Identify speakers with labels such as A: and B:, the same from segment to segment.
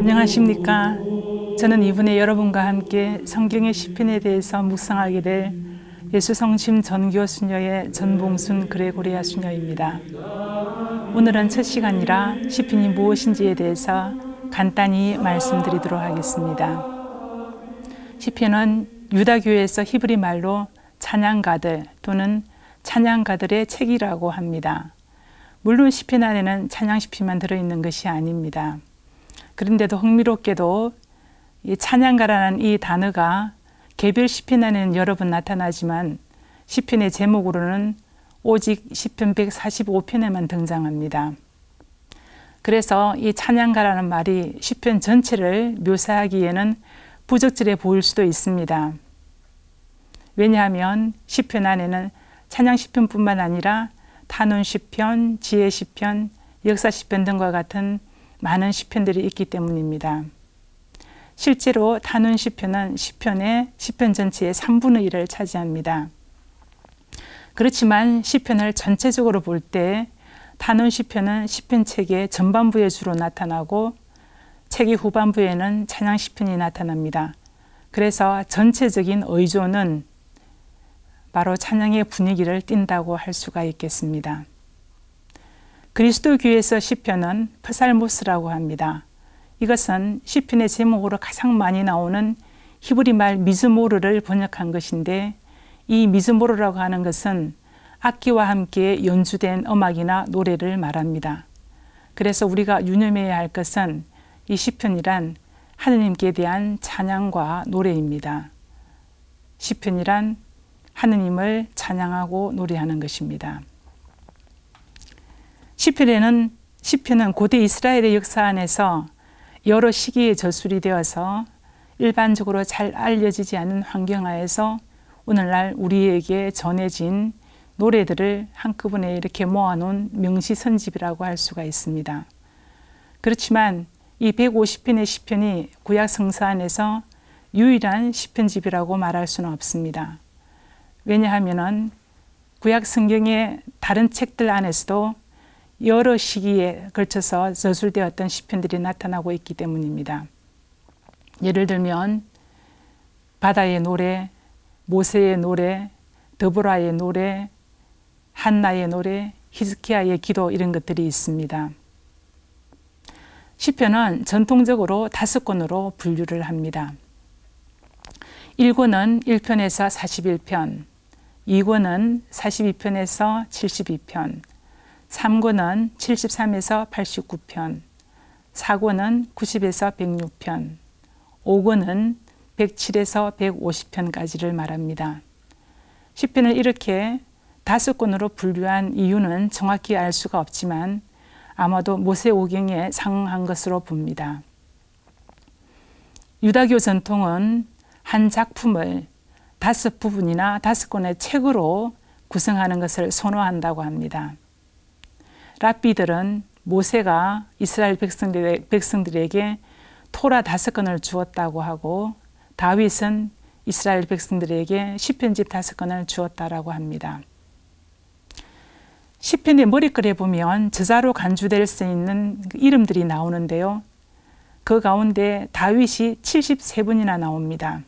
A: 안녕하십니까. 저는 이분의 여러분과 함께 성경의 시편에 대해서 묵상하게 될 예수성심 전교 수녀의 전봉순 그레고리아 수녀입니다. 오늘은 첫 시간이라 시편이 무엇인지에 대해서 간단히 말씀드리도록 하겠습니다. 시편은 유다교에서 히브리 말로 찬양가들 또는 찬양가들의 책이라고 합니다. 물론 시편 안에는 찬양 시편만 들어있는 것이 아닙니다. 그런데도 흥미롭게도 이 찬양가라는 이 단어가 개별 시편 안에는 여러 번 나타나지만 시편의 제목으로는 오직 시편 145편에만 등장합니다. 그래서 이 찬양가라는 말이 시편 전체를 묘사하기에는 부적절해 보일 수도 있습니다. 왜냐하면 시편 안에는 찬양 시편뿐만 아니라 탄원 시편, 지혜 시편, 역사 시편 등과 같은 많은 시편들이 있기 때문입니다. 실제로 탄원 시편은 시편의 시편 전체의 3분의 1을 차지합니다. 그렇지만 시편을 전체적으로 볼 때 탄원 시편은 시편 책의 전반부에 주로 나타나고 책의 후반부에는 찬양 시편이 나타납니다. 그래서 전체적인 의존은 바로 찬양의 분위기를 띈다고 할 수가 있겠습니다. 그리스도교에서 시편은 프살모스라고 합니다. 이것은 시편의 제목으로 가장 많이 나오는 히브리 말 미즈모르를 번역한 것인데 이 미즈모르라고 하는 것은 악기와 함께 연주된 음악이나 노래를 말합니다. 그래서 우리가 유념해야 할 것은 이 시편이란 하느님께 대한 찬양과 노래입니다. 시편이란 하느님을 찬양하고 노래하는 것입니다. 시편에는 시편은 고대 이스라엘의 역사 안에서 여러 시기에 저술이 되어서 일반적으로 잘 알려지지 않은 환경하에서 오늘날 우리에게 전해진 노래들을 한꺼번에 이렇게 모아놓은 명시 선집이라고 할 수가 있습니다. 그렇지만 이 150편의 시편이 구약 성서 안에서 유일한 시편집이라고 말할 수는 없습니다. 왜냐하면 구약 성경의 다른 책들 안에서도 여러 시기에 걸쳐서 저술되었던 시편들이 나타나고 있기 때문입니다. 예를 들면 바다의 노래, 모세의 노래, 더보라의 노래, 한나의 노래, 히즈키야의 기도 이런 것들이 있습니다. 시편은 전통적으로 다섯 권으로 분류를 합니다. 1권은 1편에서 41편, 2권은 42편에서 72편, 3권은 73에서 89편, 4권은 90에서 106편, 5권은 107에서 150편까지를 말합니다. 시편을 이렇게 다섯 권으로 분류한 이유는 정확히 알 수가 없지만 아마도 모세오경에 상응한 것으로 봅니다. 유다교 전통은 한 작품을 다섯 부분이나 다섯 권의 책으로 구성하는 것을 선호한다고 합니다. 랍비들은 모세가 이스라엘 백성들 에게 토라 다섯 권을 주었다고 하고 다윗은 이스라엘 백성들에게 시편집 다섯 권을 주었다라고 합니다. 시편의 머리글에 보면 저자로 간주될 수 있는 그 이름들이 나오는데요. 그 가운데 다윗이 73분이나 나옵니다.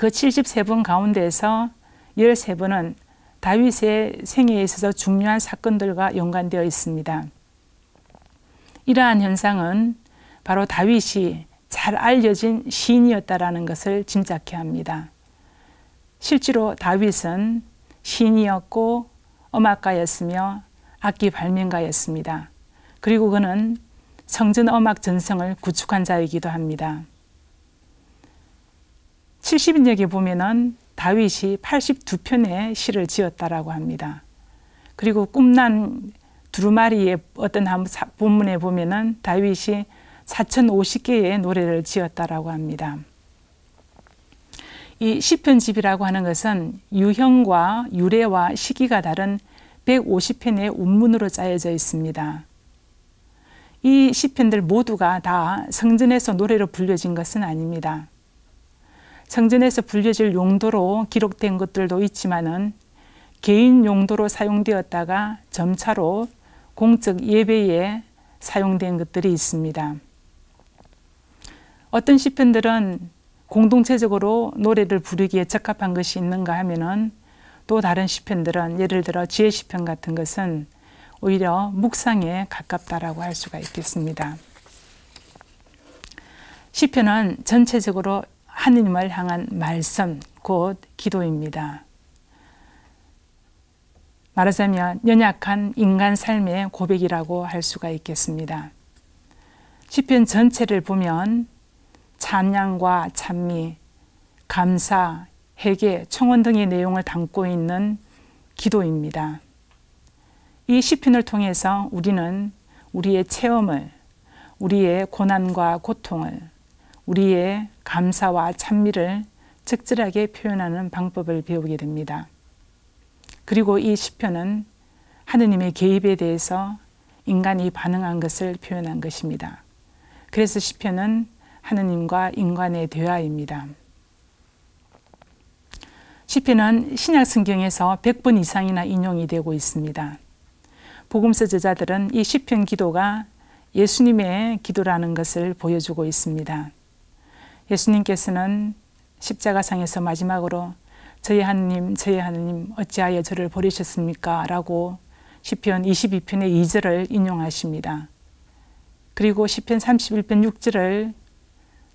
A: 그 73분 가운데에서 13분은 다윗의 생애에 있어서 중요한 사건들과 연관되어 있습니다. 이러한 현상은 바로 다윗이 잘 알려진 시인이었다라는 것을 짐작케 합니다. 실제로 다윗은 시인이었고 음악가였으며 악기 발명가였습니다. 그리고 그는 성전 음악 전성을 구축한 자이기도 합니다. 70인역에 보면은 다윗이 82편의 시를 지었다라고 합니다. 그리고 꿈난 두루마리의 어떤 본문에 보면은 다윗이 4,050개의 노래를 지었다라고 합니다. 이 시편집이라고 하는 것은 유형과 유래와 시기가 다른 150편의 운문으로 짜여져 있습니다. 이 시편들 모두가 다 성전에서 노래로 불려진 것은 아닙니다. 성전에서 불려질 용도로 기록된 것들도 있지만은 개인 용도로 사용되었다가 점차로 공적 예배에 사용된 것들이 있습니다. 어떤 시편들은 공동체적으로 노래를 부르기에 적합한 것이 있는가 하면은 또 다른 시편들은 예를 들어 지혜 시편 같은 것은 오히려 묵상에 가깝다라고 할 수가 있겠습니다. 시편은 전체적으로 하느님을 향한 말씀 곧 기도입니다. 말하자면 연약한 인간 삶의 고백이라고 할 수가 있겠습니다. 시편 전체를 보면 찬양과 찬미, 감사, 회개, 청원 등의 내용을 담고 있는 기도입니다. 이 시편을 통해서 우리는 우리의 체험을, 우리의 고난과 고통을, 우리의 감사와 찬미를 적절하게 표현하는 방법을 배우게 됩니다. 그리고 이 시편은 하느님의 개입에 대해서 인간이 반응한 것을 표현한 것입니다. 그래서 시편은 하느님과 인간의 대화입니다. 시편은 신약 성경에서 100번 이상이나 인용이 되고 있습니다. 복음서 저자들은 이 시편 기도가 예수님의 기도라는 것을 보여주고 있습니다. 예수님께서는 십자가상에서 마지막으로 저희 하느님, 저희 하느님 어찌하여 저를 버리셨습니까? 라고 시편 22편의 2절을 인용하십니다. 그리고 시편 31편 6절을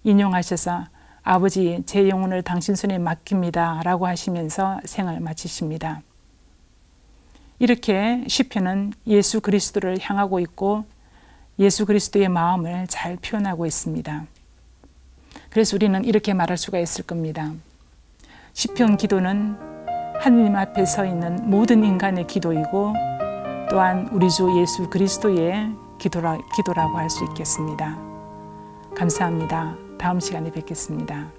A: 인용하셔서 아버지 제 영혼을 당신 손에 맡깁니다 라고 하시면서 생을 마치십니다. 이렇게 시편은 예수 그리스도를 향하고 있고 예수 그리스도의 마음을 잘 표현하고 있습니다. 그래서 우리는 이렇게 말할 수가 있을 겁니다. 시편 기도는 하느님 앞에 서 있는 모든 인간의 기도이고 또한 우리 주 예수 그리스도의 기도라, 기도라고 할 수 있겠습니다. 감사합니다. 다음 시간에 뵙겠습니다.